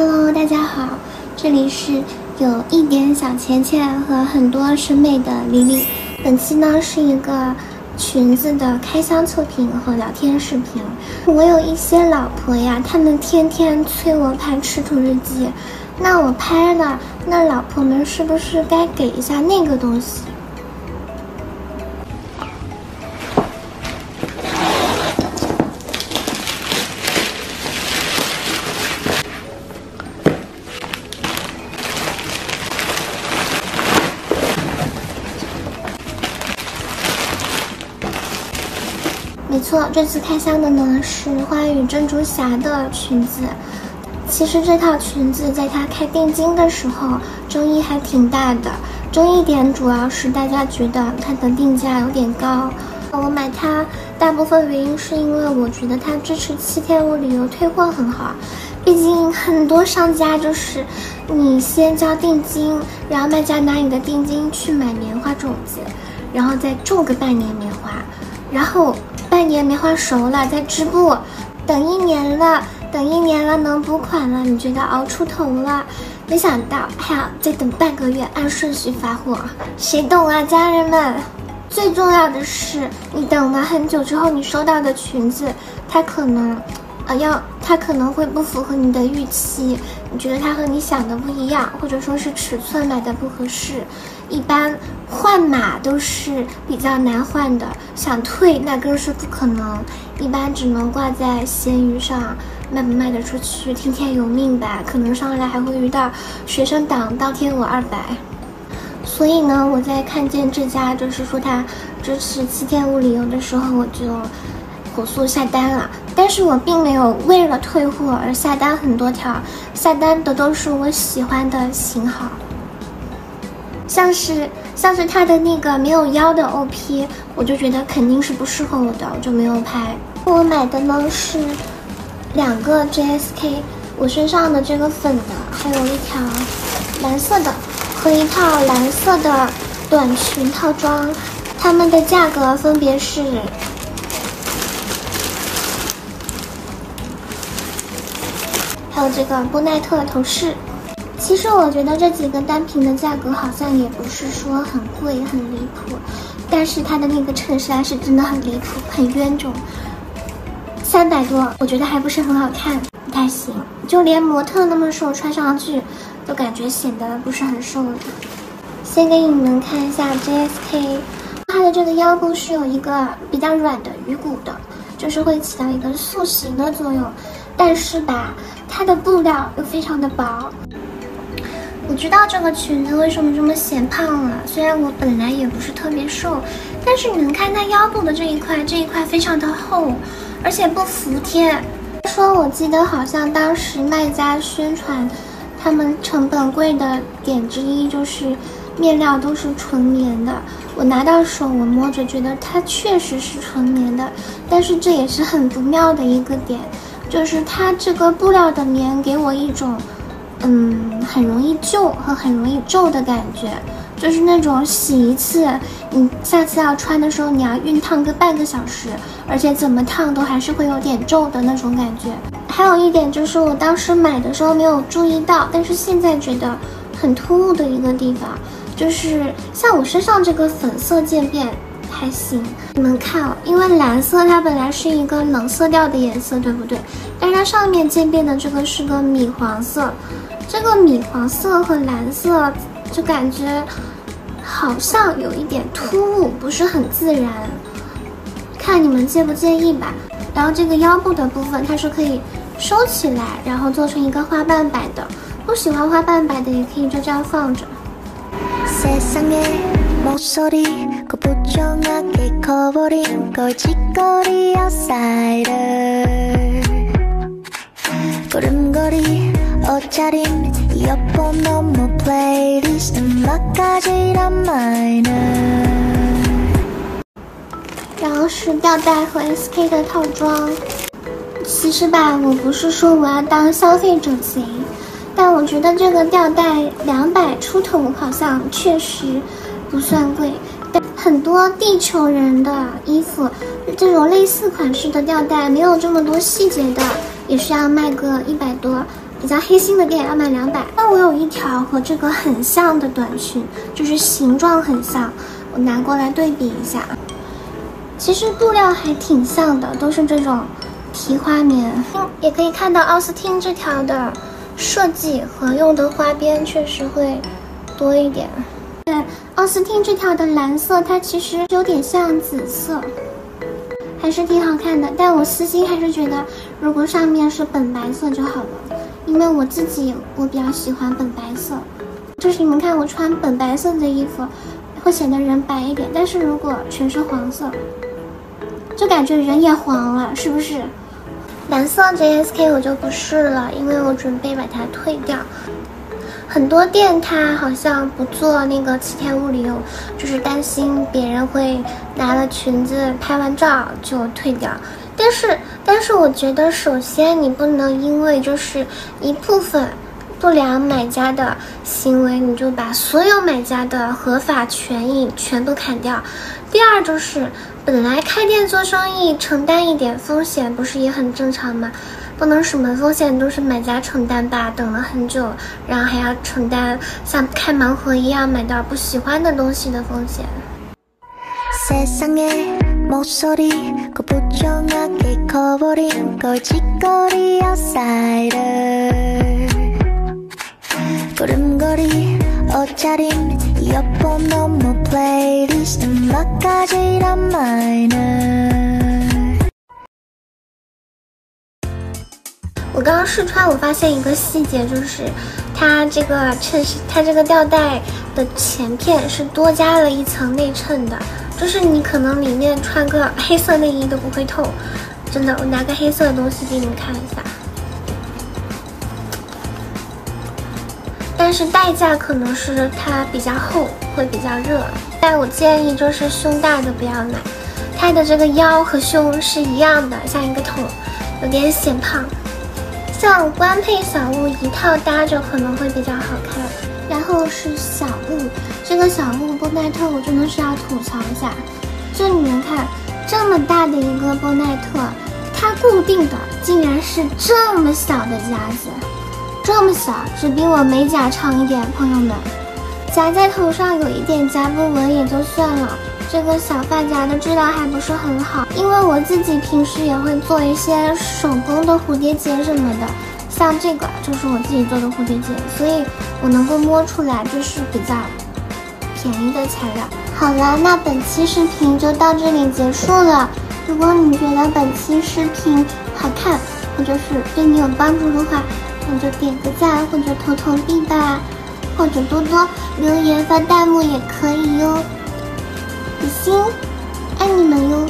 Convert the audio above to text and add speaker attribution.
Speaker 1: Hello，大家好，这里是有一点小钱钱和很多审美的李李。本期呢是一个裙子的开箱测评和聊天视频。我有一些老婆呀，她们天天催我拍吃土日记，那我拍了，那老婆们是不是该给一下那个东西？没错，这次开箱的呢是花语珍珠侠的裙子。其实这套裙子在它开定金的时候争议还挺大的，争议点主要是大家觉得它的定价有点高。我买它大部分原因是因为我觉得它支持七天无理由退货很好，毕竟很多商家就是你先交定金，然后卖家拿你的定金去买棉花种子，然后再种个半年棉花，然后。半年棉花熟了在织布，等一年了，等一年了能补款了，你觉得熬出头了？没想到还要再等半个月，按顺序发货，谁懂啊，家人们？最重要的是，你等了很久之后，你收到的裙子，它可能，呃，要它可能会不符合你的预期，你觉得它和你想的不一样，或者说是尺寸买的不合适。一般换码都是比较难换的，想退那更是不可能。一般只能挂在闲鱼上，卖不卖得出去，听天由命吧。可能上来还会遇到学生党倒贴我二百。所以呢，我在看见这家就是说它支持七天无理由的时候，我就火速下单了。但是我并没有为了退货而下单很多条，下单的都是我喜欢的型号。像是像是它的那个没有腰的 OP，我就觉得肯定是不适合我的，我就没有拍。我买的呢是两个 JSK，我身上的这个粉的，还有一条蓝色的和一套蓝色的短裙套装，它们的价格分别是，还有这个波奈特头饰。其实我觉得这几个单品的价格好像也不是说很贵很离谱，但是它的那个衬衫是真的很离谱，很冤种，三百多，我觉得还不是很好看，不太行。就连模特那么瘦，穿上去都感觉显得不是很瘦了。先给你们看一下 JSK，它的这个腰部是有一个比较软的鱼骨的，就是会起到一个塑形的作用，但是吧，它的布料又非常的薄。我知道这个裙子为什么这么显胖了，虽然我本来也不是特别瘦，但是你能看它腰部的这一块，这一块非常的厚，而且不服帖。说我记得好像当时卖家宣传，他们成本贵的点之一就是面料都是纯棉的。我拿到手，我摸着觉得它确实是纯棉的，但是这也是很不妙的一个点，就是它这个布料的棉给我一种。嗯，很容易旧和很容易皱的感觉，就是那种洗一次，你下次要穿的时候，你要熨烫个半个小时，而且怎么烫都还是会有点皱的那种感觉。还有一点就是我当时买的时候没有注意到，但是现在觉得很突兀的一个地方，就是像我身上这个粉色渐变。还行，你们看哦，因为蓝色它本来是一个冷色调的颜色，对不对？但是它上面渐变的这个是个米黄色，这个米黄色和蓝色就感觉好像有一点突兀，不是很自然。看你们介不介意吧。然后这个腰部的部分它是可以收起来，然后做成一个花瓣摆的。不喜欢花瓣摆的也可以就这样放着。然后是吊带和 SK 的套装。其实吧，我不是说我要当消费者型，但我觉得这个吊带两百出头，好像确实不算贵。但很多地球人的衣服，这种类似款式的吊带没有这么多细节的，也是要卖个一百多。比较黑心的店要卖两百。那我有一条和这个很像的短裙，就是形状很像，我拿过来对比一下。其实布料还挺像的，都是这种提花棉。也可以看到奥斯汀这条的设计和用的花边确实会多一点。对，奥斯汀这条的蓝色，它其实有点像紫色。还是挺好看的，但我私心还是觉得，如果上面是本白色就好了，因为我自己我比较喜欢本白色。就是你们看我穿本白色的衣服，会显得人白一点，但是如果全是黄色，就感觉人也黄了，是不是？蓝色 JSK 我就不试了，因为我准备把它退掉。很多店它好像不做那个七天物流，就是担心别人会拿了裙子拍完照就退掉。但是，但是我觉得，首先你不能因为就是一部分不良买家的行为，你就把所有买家的合法权益全部砍掉。第二就是，本来开店做生意承担一点风险，不是也很正常吗？不能什么风险都是买家承担吧？等了很久，然后还要承担像开盲盒一样买到不喜欢的东西的风险。我刚刚试穿，我发现一个细节，就是它这个衬衫，它这个吊带的前片是多加了一层内衬的，就是你可能里面穿个黑色内衣都不会透，真的。我拿个黑色的东西给你们看一下，但是代价可能是它比较厚，会比较热。但我建议就是胸大的不要买，它的这个腰和胸是一样的，像一个桶，有点显胖。像官配小物一套搭着可能会比较好看，然后是小物，这个小物波奈特我真的是要吐槽一下，就你们看这么大的一个波奈特，它固定的竟然是这么小的夹子，这么小，只比我美甲长一点，朋友们，夹在头上有一点夹不稳也就算了。这个小发夹的质量还不是很好，因为我自己平时也会做一些手工的蝴蝶结什么的，像这个就是我自己做的蝴蝶结，所以我能够摸出来这是比较便宜的材料。好了，那本期视频就到这里结束了。如果你觉得本期视频好看，或者是对你有帮助的话，那就点个赞或者投投币吧，或者多多留言发弹幕也可以哟。比心，爱你们哟。